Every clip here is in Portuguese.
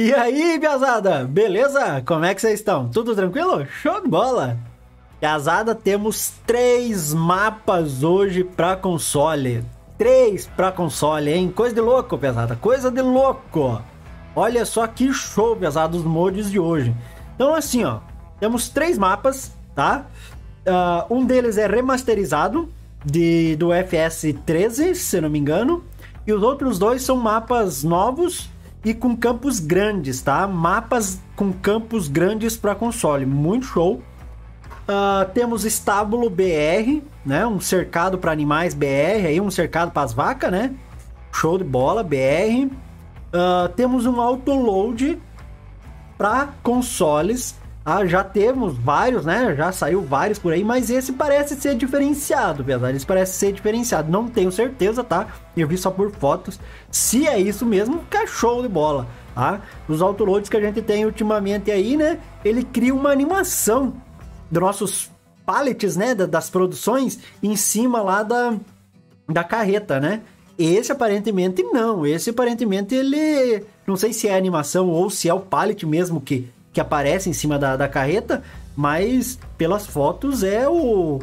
E aí, Piazada, beleza? Como é que vocês estão? Tudo tranquilo? Show de bola! Piazada, temos três mapas hoje para console. Três para console, hein? Coisa de louco, Piazada, coisa de louco! Olha só que show, Piazada, os mods de hoje. Então, assim, ó, temos três mapas, tá? Uh, um deles é remasterizado, de, do FS13, se não me engano. E os outros dois são mapas novos e com campos grandes, tá? Mapas com campos grandes para console, muito show. Uh, temos estábulo BR, né? Um cercado para animais BR, aí um cercado para as vacas, né? Show de bola BR. Uh, ah, temos um autoload para consoles ah, já temos vários, né? Já saiu vários por aí, mas esse parece ser diferenciado, verdade? Esse parece ser diferenciado. Não tenho certeza, tá? Eu vi só por fotos. Se é isso mesmo, fica show de bola, tá? Os autoloads que a gente tem ultimamente aí, né? Ele cria uma animação dos nossos pallets, né? Das produções em cima lá da, da carreta, né? Esse aparentemente não. Esse aparentemente ele. Não sei se é animação ou se é o pallet mesmo que que aparece em cima da, da carreta, mas pelas fotos é o,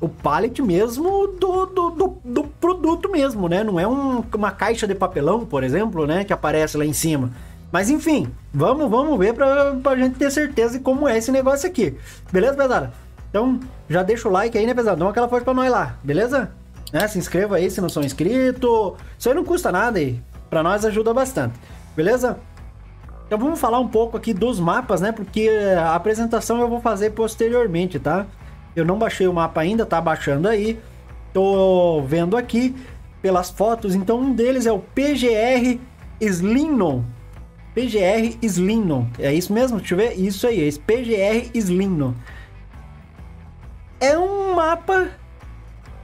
o pallet mesmo do, do, do, do produto mesmo, né? Não é um, uma caixa de papelão, por exemplo, né? Que aparece lá em cima. Mas enfim, vamos, vamos ver pra, pra gente ter certeza de como é esse negócio aqui. Beleza, pesada? Então, já deixa o like aí, né, pesada? Dá aquela força pra nós lá, beleza? É, se inscreva aí se não são inscritos. Isso aí não custa nada aí. Pra nós ajuda bastante. Beleza? Então vamos falar um pouco aqui dos mapas, né? Porque a apresentação eu vou fazer posteriormente, tá? Eu não baixei o mapa ainda, tá baixando aí. Tô vendo aqui pelas fotos. Então um deles é o PGR Slinon. PGR Slinon. É isso mesmo? Deixa eu ver. Isso aí, esse PGR Slinon. É um mapa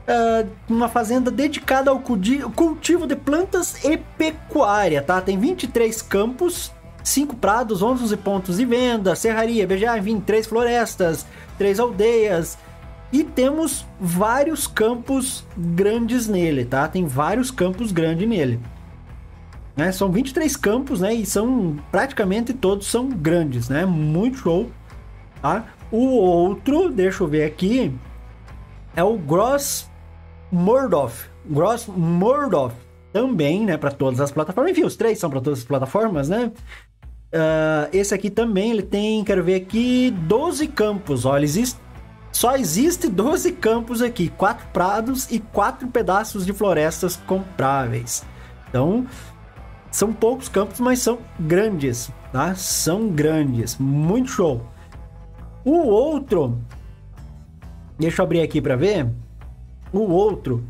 Uh, uma fazenda dedicada ao cultivo de plantas e pecuária, tá? Tem 23 campos 5 prados, 11 pontos de venda, serraria, BGA, 23 florestas, 3 aldeias. E temos vários campos grandes nele, tá? Tem vários campos grandes nele. Né? São 23 campos, né? E são praticamente todos são grandes, né? Muito show, tá? O outro, deixa eu ver aqui, é o Gross Murdoff. Gross Murdoff também, né, para todas as plataformas. Enfim, os três são para todas as plataformas, né? Uh, esse aqui também, ele tem, quero ver aqui, 12 campos. Olha, existe, só existe 12 campos aqui, quatro prados e quatro pedaços de florestas compráveis. Então, são poucos campos, mas são grandes, tá? São grandes, muito show. O outro, deixa eu abrir aqui para ver. O outro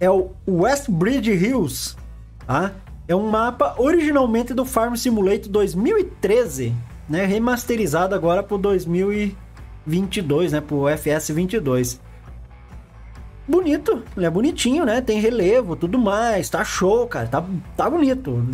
é o West Bridge Hills, tá? É um mapa originalmente do Farm Simulator 2013, né? Remasterizado agora pro 2022, né? Pro FS 22. Bonito, ele é bonitinho, né? Tem relevo, tudo mais, tá show, cara, tá, tá bonito.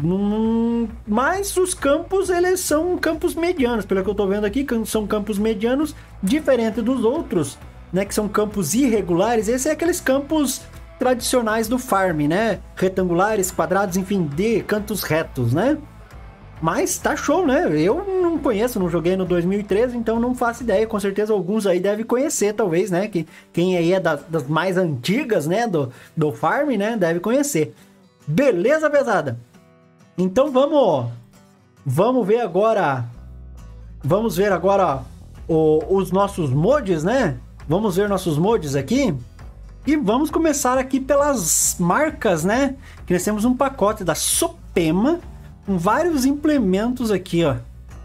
Mas os campos, eles são campos medianos, pelo que eu tô vendo aqui, são campos medianos, diferente dos outros, né? Que são campos irregulares. Esse é aqueles campos tradicionais do farm, né? Retangulares, quadrados, enfim, de cantos retos, né? Mas tá show, né? Eu não conheço, não joguei no 2013, então não faço ideia. Com certeza alguns aí devem conhecer, talvez, né? Que, quem aí é da, das mais antigas, né? Do, do farm, né? Deve conhecer. Beleza, pesada? Então vamos... Vamos ver agora... Vamos ver agora o, os nossos mods, né? Vamos ver nossos mods aqui. E vamos começar aqui pelas marcas, né? Que nós temos um pacote da Sopema com vários implementos aqui, ó.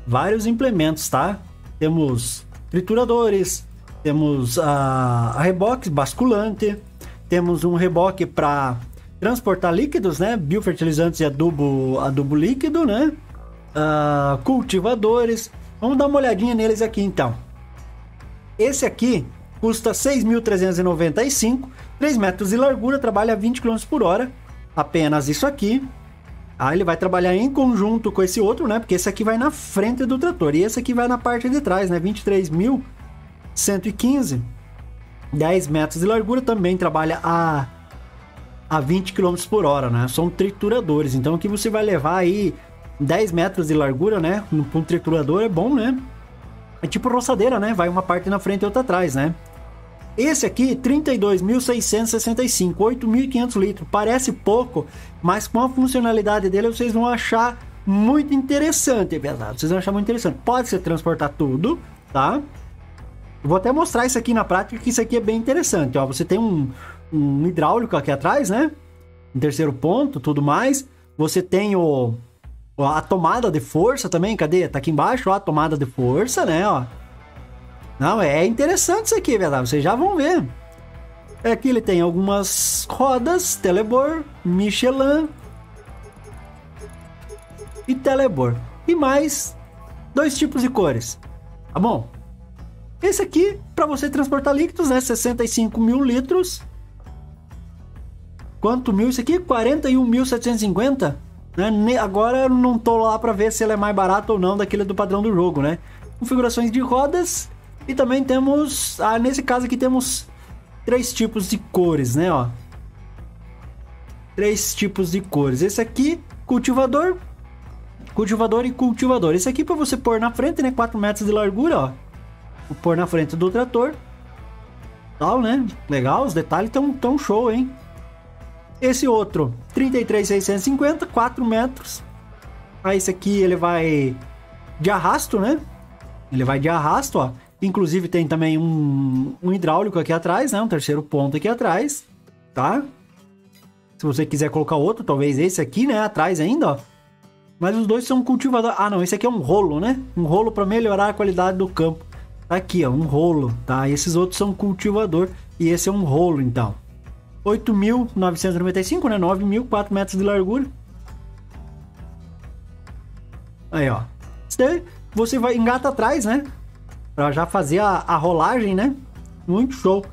Vários implementos, tá? Temos trituradores, temos a, a reboque basculante, temos um reboque para transportar líquidos, né? Biofertilizantes e adubo, adubo líquido, né? Uh, cultivadores. Vamos dar uma olhadinha neles aqui então. Esse aqui custa 6.395, 3 metros de largura, trabalha a 20 km por hora, apenas isso aqui. Aí ele vai trabalhar em conjunto com esse outro, né? Porque esse aqui vai na frente do trator e esse aqui vai na parte de trás, né? 23.115, 10 metros de largura, também trabalha a a 20 km por hora, né? São trituradores, então aqui você vai levar aí 10 metros de largura, né? Um, um triturador é bom, né? É tipo roçadeira, né? Vai uma parte na frente e outra atrás, né? Esse aqui, 32.665, 8.500 litros. Parece pouco, mas com a funcionalidade dele vocês vão achar muito interessante, pesado. Vocês vão achar muito interessante. Pode ser transportar tudo, tá? Vou até mostrar isso aqui na prática, que isso aqui é bem interessante. Ó, você tem um, um hidráulico aqui atrás, né? Em terceiro ponto, tudo mais. Você tem o, a tomada de força também, cadê? Tá aqui embaixo, ó, a tomada de força, né, ó. Não, é interessante isso aqui, verdade? Vocês já vão ver. Aqui ele tem algumas rodas, Telebor, Michelin e Telebor. E mais dois tipos de cores. Tá bom? Esse aqui, para você transportar líquidos, né? 65 mil litros. Quanto mil isso aqui? 41.750? Né? Agora não tô lá para ver se ele é mais barato ou não daquele do padrão do jogo, né? Configurações de rodas. E também temos... Ah, nesse caso aqui temos três tipos de cores, né? Ó. Três tipos de cores. Esse aqui, cultivador. Cultivador e cultivador. Esse aqui para você pôr na frente, né? 4 metros de largura, ó pôr na frente do trator. Tal, né? Legal, os detalhes estão tão show, hein? Esse outro, 33,650, 4 metros. Aí esse aqui ele vai de arrasto, né? Ele vai de arrasto, ó. Inclusive tem também um, um hidráulico aqui atrás, né? Um terceiro ponto aqui atrás, tá? Se você quiser colocar outro, talvez esse aqui, né? Atrás ainda, ó. Mas os dois são cultivadores. Ah, não, esse aqui é um rolo, né? Um rolo para melhorar a qualidade do campo. Aqui, ó, um rolo, tá? Esses outros são cultivador e esse é um rolo, então. 8.995, né? 9.000, 4 metros de largura. Aí, ó. Você vai engata atrás, né? Pra já fazer a, a rolagem, né? Muito show.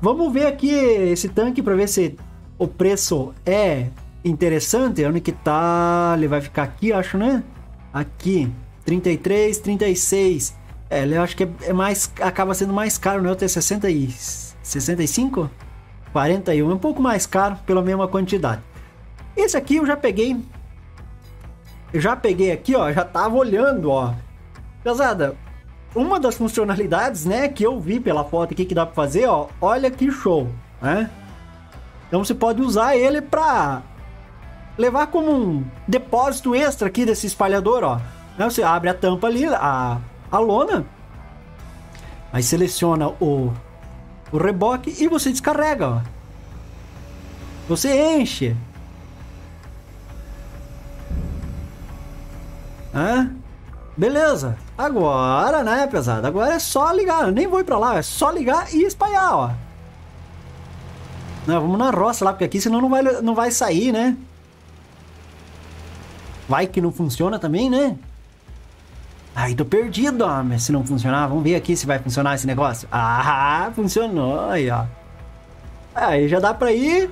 Vamos ver aqui esse tanque para ver se o preço é interessante. Onde que tá? Ele vai ficar aqui, acho, né? Aqui. 33, 36. É, eu acho que é, é mais. acaba sendo mais caro, né? Eu ter 60 e 65? 41, é um pouco mais caro pela mesma quantidade. Esse aqui eu já peguei. Eu já peguei aqui, ó, já tava olhando, ó. Pesada, uma das funcionalidades, né, que eu vi pela foto aqui que dá para fazer, ó, olha que show, né? Então você pode usar ele para levar como um depósito extra aqui desse espalhador, ó. Então, você abre a tampa ali, a a lona, aí seleciona o, o reboque e você descarrega. Ó. Você enche. Ah, beleza. Agora, né, pesado? Agora é só ligar. Eu nem vou ir pra lá. É só ligar e espalhar, ó. Não, vamos na roça lá, porque aqui senão não vai, não vai sair, né? Vai que não funciona também, né? Ai, tô perdido, homem. Se não funcionar, vamos ver aqui se vai funcionar esse negócio. Ah, funcionou aí, ó. Aí já dá pra ir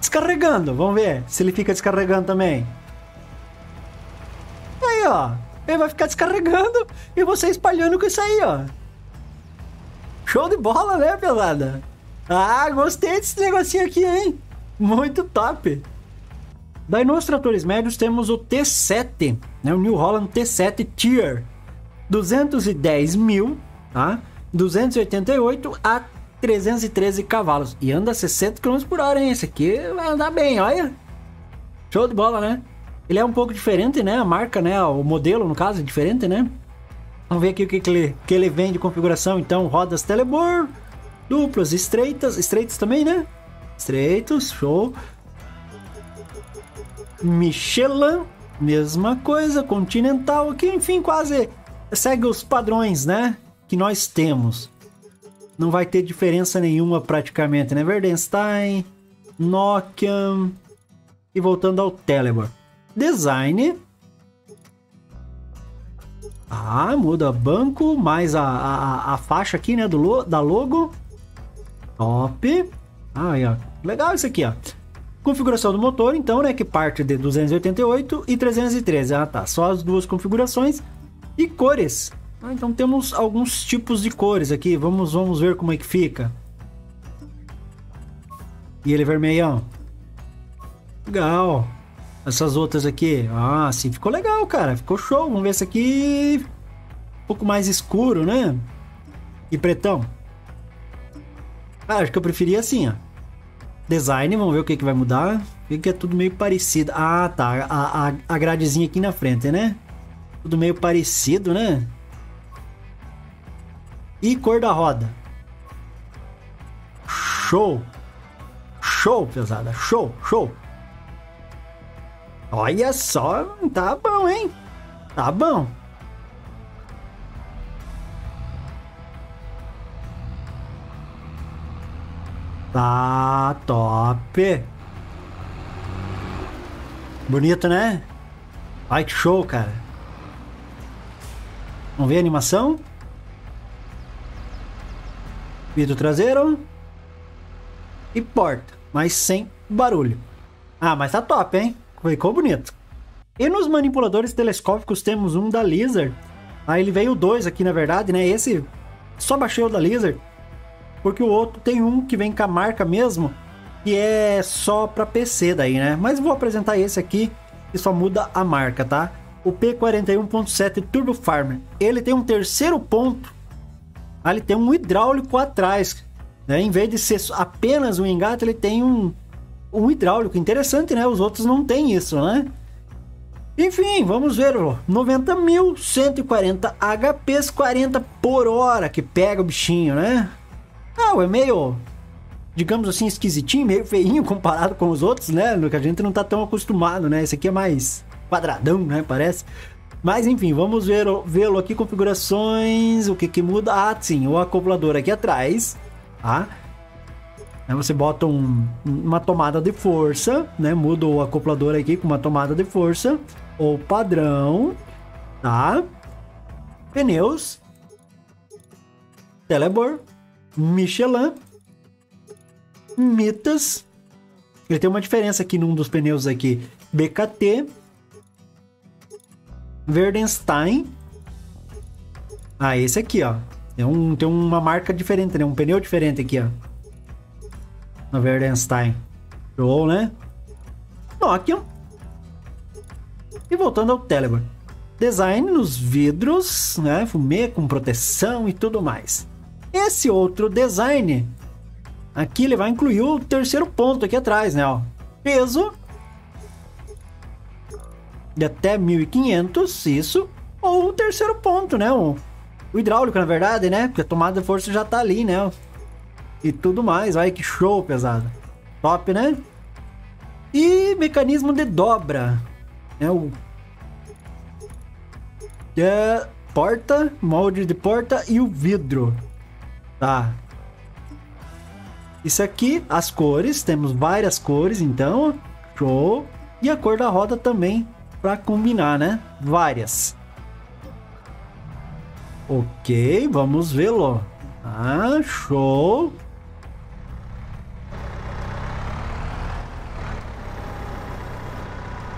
descarregando. Vamos ver se ele fica descarregando também. Aí, ó. Ele vai ficar descarregando e você espalhando com isso aí, ó. Show de bola, né, pelada? Ah, gostei desse negocinho aqui, hein? Muito top. Daí nos tratores médios temos o T7, né, o New Holland T7 Tier, 210 mil, tá? 288 a 313 cavalos e anda 60 km por hora, hein? Esse aqui vai andar bem, olha. Show de bola, né? Ele é um pouco diferente, né? A marca, né? O modelo, no caso, é diferente, né? Vamos ver aqui o que, que, ele, que ele vem de configuração. Então, rodas Telebor, duplas, estreitas, estreitas também, né? Estreitos, show. Michelin, mesma coisa, Continental, que enfim quase segue os padrões, né? Que nós temos. Não vai ter diferença nenhuma praticamente, né? Verdenstein, Nokia e voltando ao Telebor. Design. Ah, muda banco, mais a, a, a faixa aqui, né, do, da logo. Top. Ah. Legal isso aqui, ó. Configuração do motor, então, né, que parte de 288 e 313. Ah, tá, só as duas configurações. E cores. Ah, então temos alguns tipos de cores aqui. Vamos, vamos ver como é que fica. E ele é vermelhão. Legal. Essas outras aqui. Ah, sim, ficou legal, cara. Ficou show. Vamos ver esse aqui. Um pouco mais escuro, né? E pretão. Ah, acho que eu preferia assim, ó. Design, vamos ver o que, que vai mudar. Fica é tudo meio parecido. Ah, tá. A, a, a gradezinha aqui na frente, né? Tudo meio parecido, né? E cor da roda. Show! Show, pesada. Show, show. Olha só, tá bom, hein? Tá bom. Tá top. Bonito, né? Ai, que show, cara. Vamos ver a animação? Vidro traseiro. E porta, mas sem barulho. Ah, mas tá top, hein? Ficou bonito. E nos manipuladores telescópicos temos um da Lizard. Aí ele veio dois aqui, na verdade, né? Esse só baixei o da Lizard. Porque o outro tem um que vem com a marca mesmo. Que é só para PC daí, né? Mas vou apresentar esse aqui. Que só muda a marca, tá? O P41.7 Turbo Farmer. Ele tem um terceiro ponto. Aí ele tem um hidráulico atrás. Né? Em vez de ser apenas um engate, ele tem um, um hidráulico. Interessante, né? Os outros não tem isso, né? Enfim, vamos ver. 90.140 HPs, 40 por hora que pega o bichinho, né? Ah, é meio, digamos assim, esquisitinho, meio feinho comparado com os outros, né? No que a gente não tá tão acostumado, né? Esse aqui é mais quadradão, né? Parece. Mas enfim, vamos vê-lo aqui, configurações, o que que muda? Ah, sim, o acoplador aqui atrás, tá? Aí você bota um, uma tomada de força, né? Muda o acoplador aqui com uma tomada de força, ou padrão, tá? Pneus, Telebor, Michelin, Mitas. Ele tem uma diferença aqui num dos pneus aqui. BKT, Verdenstein. Ah, esse aqui, ó. Tem, um, tem uma marca diferente, né? Um pneu diferente aqui, ó. No Verdenstein. Show, né? Nokia. E voltando ao Telegram. Design nos vidros, né? Fumê com proteção e tudo mais. Esse outro design, aqui ele vai incluir o terceiro ponto aqui atrás, né? Ó. Peso de até 1500, isso. Ou o terceiro ponto, né? O, o hidráulico, na verdade, né? Porque a tomada de força já tá ali, né? E tudo mais. Olha que show, pesado. Top, né? E mecanismo de dobra. Né? O... É, porta, molde de porta e o vidro. Tá. Isso aqui, as cores, temos várias cores, então, show. E a cor da roda também, para combinar, né? Várias. Ok, vamos vê-lo. Ah, show.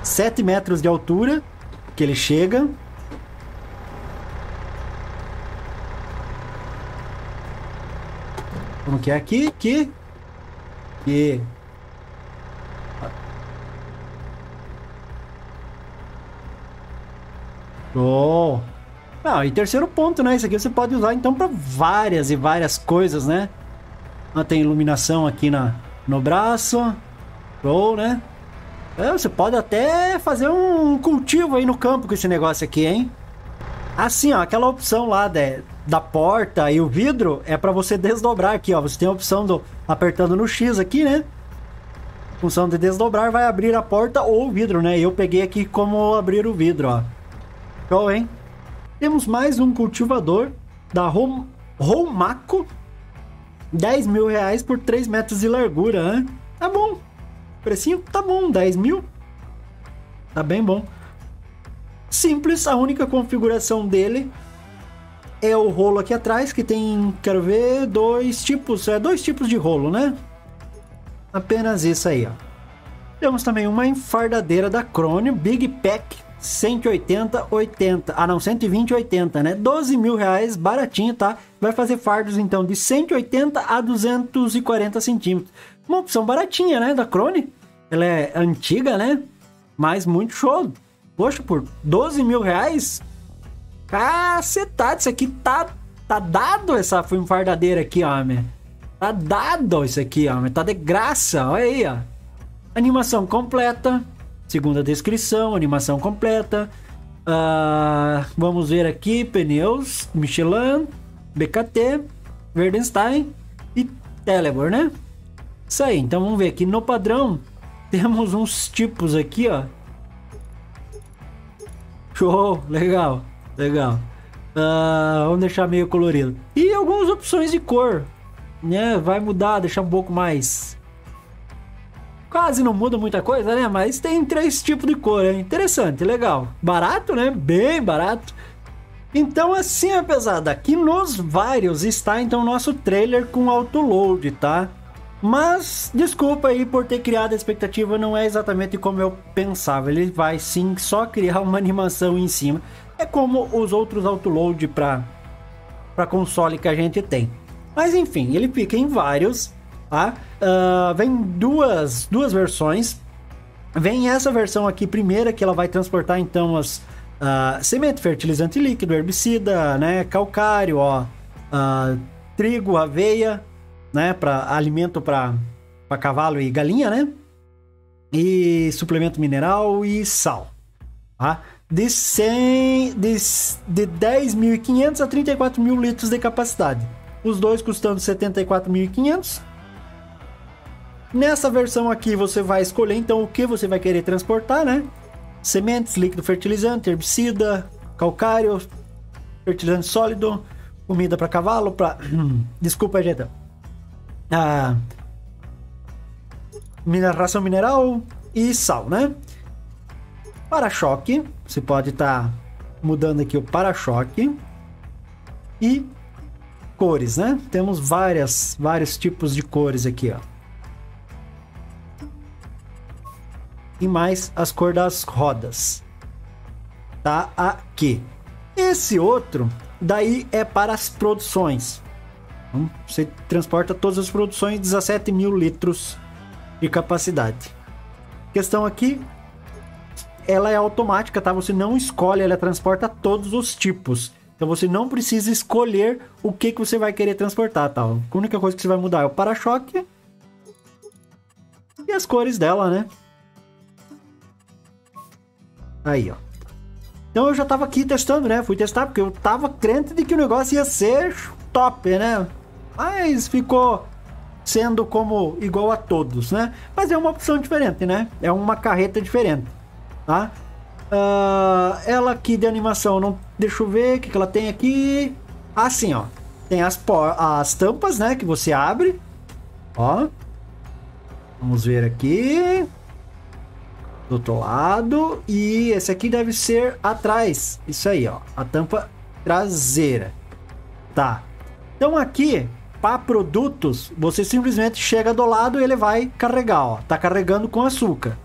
Sete metros de altura que ele chega. Como que é aqui? Aqui. Show. Ah, e terceiro ponto, né? Isso aqui você pode usar então para várias e várias coisas, né? Ah, tem iluminação aqui na, no braço. Show, né? É, você pode até fazer um cultivo aí no campo com esse negócio aqui, hein? Assim, ó, aquela opção lá de, da porta e o vidro é para você desdobrar aqui, ó. Você tem a opção do apertando no X aqui, né? Função de desdobrar vai abrir a porta ou o vidro, né? Eu peguei aqui como abrir o vidro, ó. Show, hein? Temos mais um cultivador da Rom Romaco. 10 mil reais por 3 metros de largura, né? Tá bom. Precinho tá bom, 10 mil. Tá bem bom. Simples, a única configuração dele é o rolo aqui atrás, que tem, quero ver, dois tipos, é dois tipos de rolo, né? Apenas isso aí, ó. Temos também uma enfardadeira da Crone, Big Pack 180-80. Ah, não, 120-80, né? 12 mil reais, baratinho, tá? Vai fazer fardos, então, de 180 a 240 centímetros. Uma opção baratinha, né? Da Crone. Ela é antiga, né? Mas muito show. Poxa, por 12 mil reais? Cacetado, isso aqui tá, tá dado essa fardadeira aqui, homem. Tá dado isso aqui, homem. Tá de graça, olha aí, ó. Animação completa. Segunda descrição, animação completa. Uh, vamos ver aqui, pneus, Michelin, BKT, Verdenstein e Telebor, né? Isso aí, então vamos ver aqui no padrão temos uns tipos aqui, ó. Show, legal, legal. Uh, vamos deixar meio colorido. E algumas opções de cor, né? Vai mudar, deixar um pouco mais. Quase não muda muita coisa, né? Mas tem três tipos de cor, é interessante, legal. Barato, né? Bem barato. Então, assim, apesar daqui nos vários está então o nosso trailer com autoload, tá? Mas desculpa aí por ter criado a expectativa, não é exatamente como eu pensava. Ele vai sim só criar uma animação em cima. É como os outros autoload para para console que a gente tem. Mas enfim, ele fica em vários, tá? Uh, vem duas duas versões. Vem essa versão aqui primeira que ela vai transportar então as uh, semente, fertilizante líquido, herbicida, né, calcário, ó, uh, trigo, aveia, né, para alimento para cavalo e galinha, né? E suplemento mineral e sal, tá? De 100 de, de 10.500 a 34 mil litros de capacidade. Os dois custando 74.500. Nessa versão aqui você vai escolher então o que você vai querer transportar, né? Sementes, líquido fertilizante, herbicida, calcário, fertilizante sólido, comida para cavalo, para desculpa, gente a mineração mineral e sal, né? Para-choque, você pode estar tá mudando aqui o para-choque e cores, né? Temos várias, vários tipos de cores aqui, ó. E mais as cores das rodas. Tá aqui. Esse outro, daí é para as produções. Você transporta todas as produções 17 mil litros de capacidade. Questão aqui, ela é automática, tá? Você não escolhe, ela transporta todos os tipos. Então você não precisa escolher o que, que você vai querer transportar, tá? A única coisa que você vai mudar é o para-choque e as cores dela, né? Aí, ó. Então eu já tava aqui testando, né? Fui testar porque eu tava crente de que o negócio ia ser top, né? Mas ficou sendo como igual a todos, né? Mas é uma opção diferente, né? É uma carreta diferente, tá? Uh, ela aqui de animação, não, deixa eu ver o que, que ela tem aqui. Assim, ó. Tem as, as tampas, né? Que você abre. Ó. Vamos ver aqui. Do outro lado. E esse aqui deve ser atrás. Isso aí, ó. A tampa traseira. Tá. Então aqui para produtos, você simplesmente chega do lado e ele vai carregar, ó. Tá carregando com açúcar.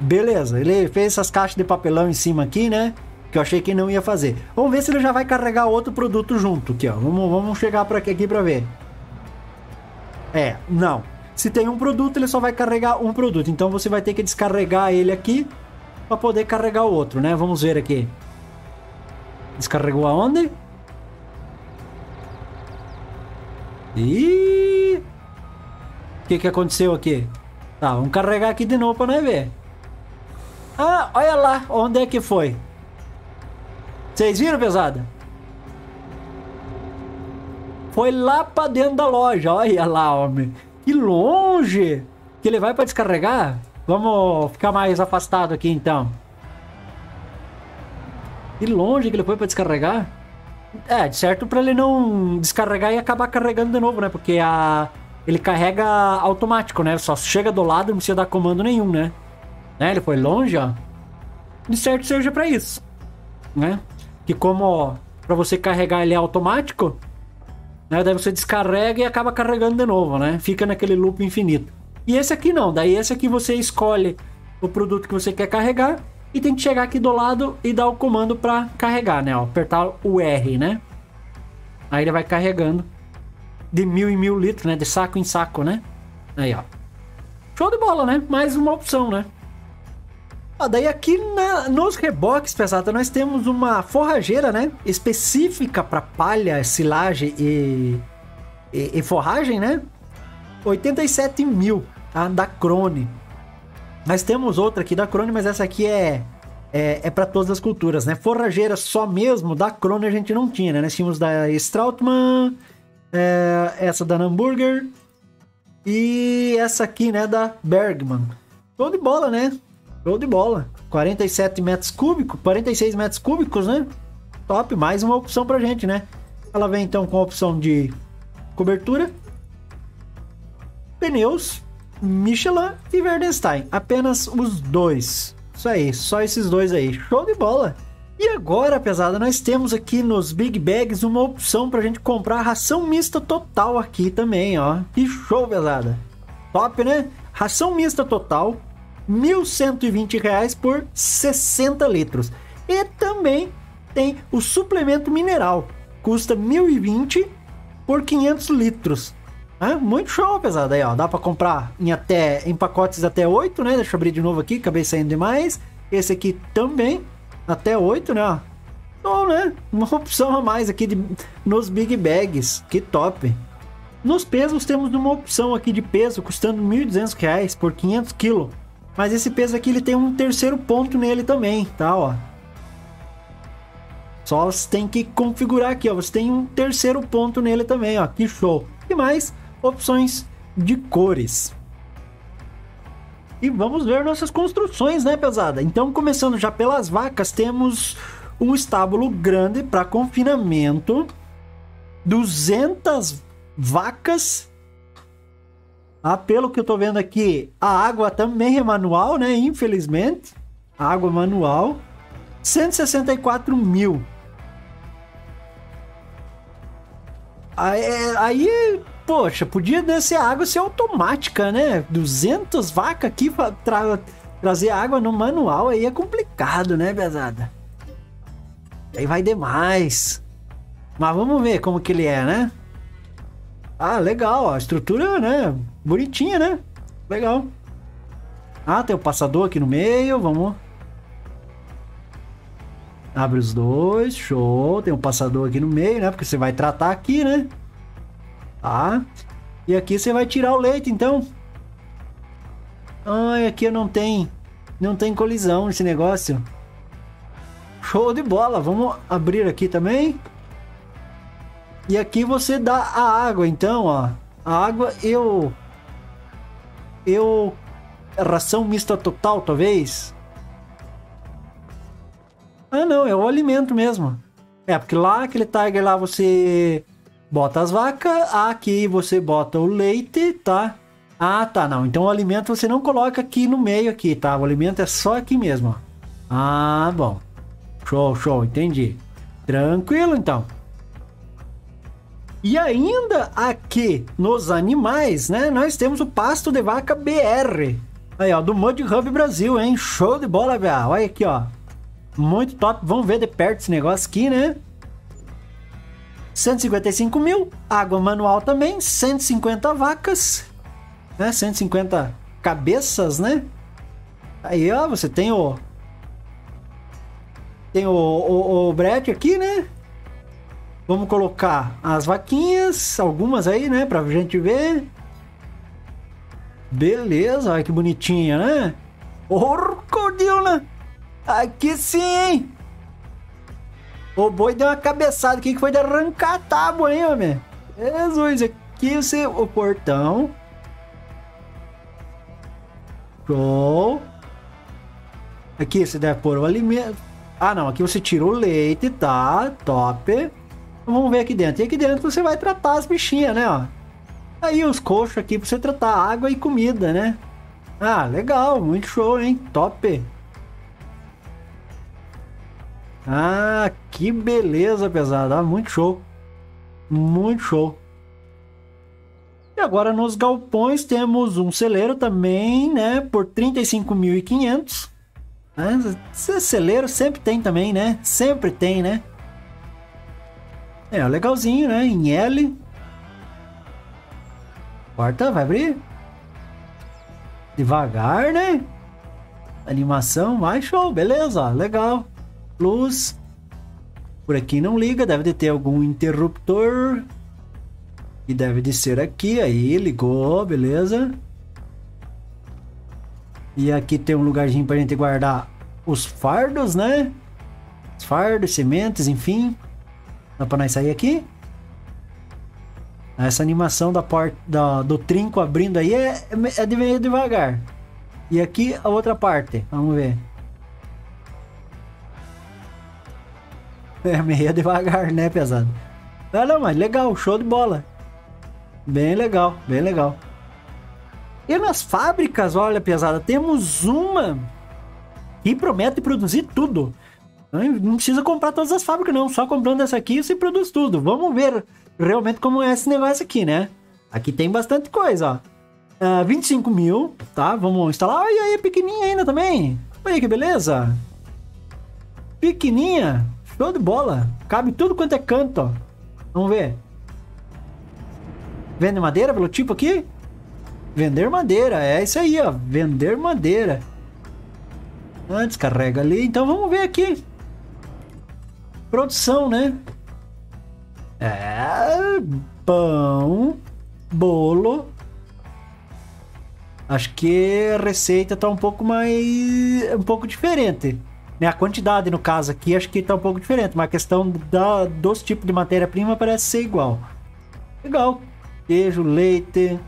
Beleza, ele fez essas caixas de papelão em cima aqui, né? Que eu achei que não ia fazer. Vamos ver se ele já vai carregar outro produto junto aqui, ó. Vamos, vamos chegar para aqui, aqui para ver. É, não. Se tem um produto, ele só vai carregar um produto. Então você vai ter que descarregar ele aqui para poder carregar o outro, né? Vamos ver aqui. Descarregou aonde? Ih! O que, que aconteceu aqui? Tá, vamos carregar aqui de novo pra nós ver. Ah, olha lá, onde é que foi? Vocês viram, pesada? Foi lá pra dentro da loja, olha lá, homem. Que longe! Que ele vai pra descarregar? Vamos ficar mais afastado aqui então. Que longe que ele foi pra descarregar? É, de certo para ele não descarregar e acabar carregando de novo, né? Porque a ele carrega automático, né? Só chega do lado, não precisa dar comando nenhum, né? né? Ele foi longe, ó. De certo seja para isso, né? Que como para você carregar ele é automático, né? Daí você descarrega e acaba carregando de novo, né? Fica naquele loop infinito. E esse aqui não, daí esse aqui você escolhe o produto que você quer carregar e tem que chegar aqui do lado e dar o comando para carregar, né? Ó, apertar o R, né? Aí ele vai carregando de mil em mil litros, né? De saco em saco, né? Aí, ó. Show de bola, né? Mais uma opção, né? Ó, daí aqui na, nos reboques, pesada, nós temos uma forrageira, né? Específica para palha, silagem e, e, e, forragem, né? 87 mil, tá? Da Crone. Nós temos outra aqui da Crone, mas essa aqui é é, é para todas as culturas, né? Forrageira só mesmo da Crone a gente não tinha, né? Nós tínhamos da Strautmann, é, essa da Hamburger e essa aqui, né, da Bergman. Show de bola, né? Show de bola. 47 metros cúbicos, 46 metros cúbicos, né? Top, mais uma opção pra gente, né? Ela vem então com a opção de cobertura, pneus, Michelin e Verdenstein. Apenas os dois. Isso aí, só esses dois aí. Show de bola! E agora, pesada, nós temos aqui nos Big Bags uma opção pra gente comprar ração mista total aqui também, ó. Que show, pesada! Top, né? Ração mista total, R$ 1.120 por 60 litros. E também tem o suplemento mineral, custa 1.020 por 500 litros. É, muito show, pesada aí, ó. Dá para comprar em até em pacotes até 8, né? Deixa eu abrir de novo aqui, acabei saindo demais. Esse aqui também até 8, né? Bom, né? Uma opção a mais aqui de, nos Big Bags. Que top. Nos pesos temos uma opção aqui de peso custando R$ 1.200 por 500 kg. Mas esse peso aqui ele tem um terceiro ponto nele também, tá, ó. Só você tem que configurar aqui, ó. Você tem um terceiro ponto nele também, ó. Que show. E mais opções de cores. E vamos ver nossas construções, né, pesada? Então, começando já pelas vacas, temos um estábulo grande para confinamento, 200 vacas ah, pelo que eu tô vendo aqui, a água também é manual, né? Infelizmente. Água manual. 164 mil. Aí, aí, poxa, podia descer água ser automática, né? 200 vacas aqui pra tra trazer água no manual aí é complicado, né, pesada? Aí vai demais. Mas vamos ver como que ele é, né? Ah, legal, a estrutura, né? Bonitinha, né? Legal. Ah, tem o passador aqui no meio, vamos. Abre os dois, show. Tem um passador aqui no meio, né? Porque você vai tratar aqui, né? Tá. E aqui você vai tirar o leite, então. Ai, aqui não tem... Não tem colisão esse negócio. Show de bola. Vamos abrir aqui também. E aqui você dá a água, então, ó. A água eu eu ração mista total, talvez. Ah, não, é o alimento mesmo. É, porque lá aquele Tiger lá você bota as vacas, aqui você bota o leite, tá? Ah, tá, não. Então o alimento você não coloca aqui no meio aqui, tá? O alimento é só aqui mesmo, ó. Ah, bom. Show, show, entendi. Tranquilo, então. E ainda aqui nos animais, né? Nós temos o pasto de vaca BR. Aí, ó, do Mud Hub Brasil, hein? Show de bola, velho. Olha aqui, ó. Muito top. Vamos ver de perto esse negócio aqui, né? 155 mil. Água manual também. 150 vacas. Né? 150 cabeças, né? Aí, ó, você tem o... Tem o, o, o aqui, né? Vamos colocar as vaquinhas, algumas aí, né, pra gente ver. Beleza, olha que bonitinha, né? Orcodilna! Aqui sim, hein? O boi deu uma cabeçada aqui que foi de arrancar a tábua, hein, homem? Jesus, aqui você, o portão. Show. Aqui você deve pôr o alimento. Ah, não, aqui você tira o leite, tá? Top. Vamos ver aqui dentro. E aqui dentro você vai tratar as bichinhas, né? Ó. Aí os coxos aqui pra você tratar água e comida, né? Ah, legal, muito show, hein? Top! Ah, que beleza, pesada. Ah, muito show. Muito show. E agora nos galpões temos um celeiro também, né? Por 35.500. Né? Celeiro sempre tem também, né? Sempre tem, né? É, legalzinho, né? Em L. Porta, vai abrir. Devagar, né? Animação, mais show, beleza, legal. Luz. Por aqui não liga, deve de ter algum interruptor. E deve de ser aqui, aí ligou, beleza. E aqui tem um lugarzinho pra gente guardar os fardos, né? Os fardos, sementes, enfim. Dá pra nós sair aqui? Essa animação da porta, da, do trinco abrindo aí é, é de meio devagar. E aqui a outra parte, vamos ver. É meio devagar, né, pesado? Ah, não, mas legal, show de bola. Bem legal, bem legal. E nas fábricas, olha, pesada, temos uma que promete produzir tudo. Não precisa comprar todas as fábricas, não. Só comprando essa aqui você produz tudo. Vamos ver realmente como é esse negócio aqui, né? Aqui tem bastante coisa, ó. Uh, ah, 25 mil, tá? Vamos instalar. Olha aí, pequenininha ainda também. Olha que beleza. Pequenininha. Show de bola. Cabe tudo quanto é canto, ó. Vamos ver. Vende madeira pelo tipo aqui? Vender madeira, é isso aí, ó. Vender madeira. Ah, descarrega ali. Então vamos ver aqui. Produção, né? É. Pão. Bolo. Acho que a receita tá um pouco mais. um pouco diferente. Né? A quantidade, no caso aqui, acho que tá um pouco diferente. Mas a questão da, dos tipos de matéria-prima parece ser igual. Legal. Queijo, leite,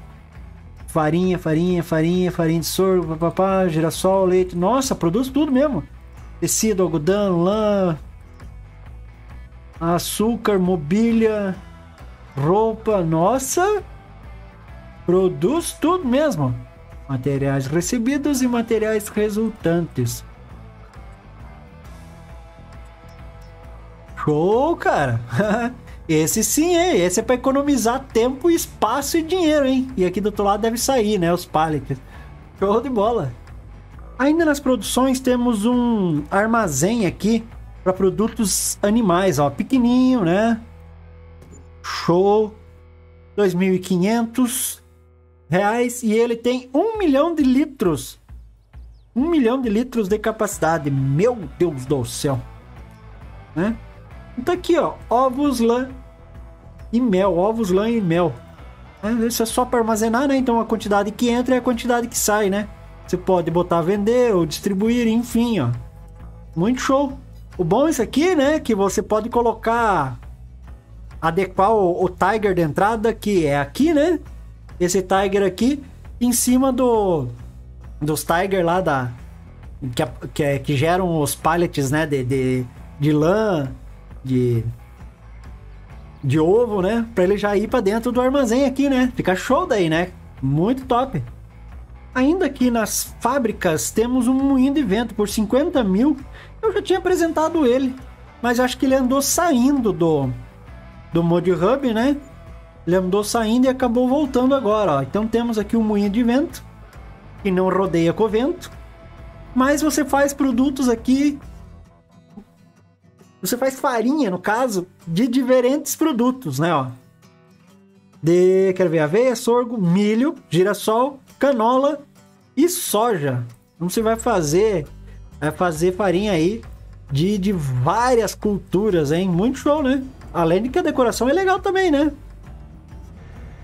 farinha, farinha, farinha, farinha de sorgo, papapá, girassol, leite. Nossa, produz tudo mesmo. Tecido, algodão, lã, açúcar, mobília, roupa. Nossa, produz tudo mesmo. Materiais recebidos e materiais resultantes. Show, cara! Esse sim, hein? Esse é para economizar tempo, espaço e dinheiro, hein? E aqui do outro lado deve sair, né? Os pallets. Show de bola. Ainda nas produções temos um armazém aqui para produtos animais, ó, pequenininho, né? Show. 2.500 reais e ele tem um milhão de litros. Um milhão de litros de capacidade. Meu Deus do céu. Né? Então aqui, ó, ovos, lã e mel, ovos, lã e mel. É, isso é só para armazenar, né? Então a quantidade que entra é a quantidade que sai, né? Você pode botar vender ou distribuir, enfim, ó. Muito show. O bom é isso aqui, né? Que você pode colocar adequar o, o Tiger de entrada, que é aqui, né? Esse Tiger aqui em cima do dos Tiger lá da que, que, que geram os pallets, né? De, de, de lã de de ovo, né? Para ele já ir para dentro do armazém aqui, né? Fica show daí, né? Muito top. Ainda aqui nas fábricas temos um moinho de vento por 50 mil. Eu já tinha apresentado ele, mas acho que ele andou saindo do do Mod Hub, né? Ele andou saindo e acabou voltando agora, ó. Então temos aqui um moinho de vento que não rodeia com o vento, mas você faz produtos aqui você faz farinha, no caso, de diferentes produtos, né? Ó. De, quero ver, aveia, sorgo, milho, girassol, canola e soja. Então você vai fazer, vai fazer farinha aí de, de várias culturas, hein? Muito show, né? Além de que a decoração é legal também, né?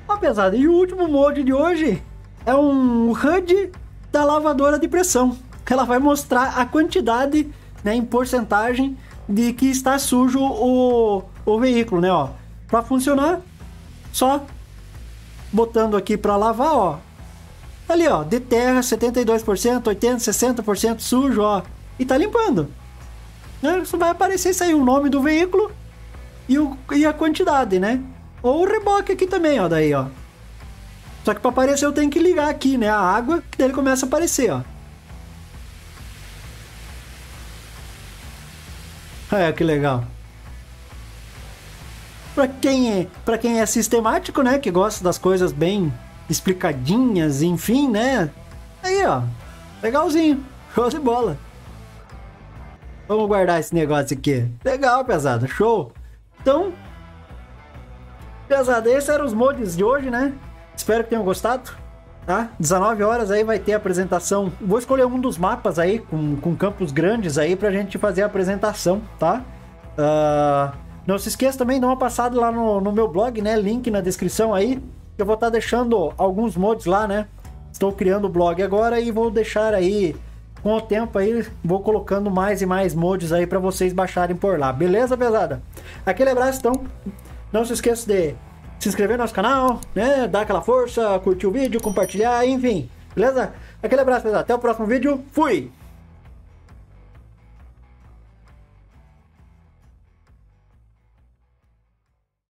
Apesar de o último mod de hoje é um HUD da lavadora de pressão. Ela vai mostrar a quantidade, né, em porcentagem de que está sujo o, o veículo, né, ó. Para funcionar, só botando aqui para lavar, ó. Ali, ó, de terra 72%, 80, 60% sujo, ó, e tá limpando. Né? Só vai aparecer isso aí o nome do veículo e, o, e a quantidade, né? Ou o reboque aqui também, ó, daí, ó. Só que para aparecer eu tenho que ligar aqui, né, a água, que daí ele começa a aparecer, ó. É, que legal. Para quem é, para quem é sistemático, né, que gosta das coisas bem explicadinhas, enfim, né? Aí, ó. Legalzinho. Show de bola. Vamos guardar esse negócio aqui. Legal, pesada. Show. Então, pesada, esses eram os mods de hoje, né? Espero que tenham gostado. Tá? 19 horas aí vai ter a apresentação. Vou escolher um dos mapas aí, com, com campos grandes aí, pra gente fazer a apresentação, tá? Uh, não se esqueça também, dá uma passada lá no, no meu blog, né? Link na descrição aí. Eu vou estar tá deixando alguns mods lá, né? Estou criando o blog agora e vou deixar aí com o tempo aí, vou colocando mais e mais mods aí para vocês baixarem por lá. Beleza, pesada? Aquele abraço, então. Não se esqueça de se inscrever no nosso canal, né? Dar aquela força, curtir o vídeo, compartilhar, enfim. Beleza? Aquele abraço, pesado. Até o próximo vídeo. Fui!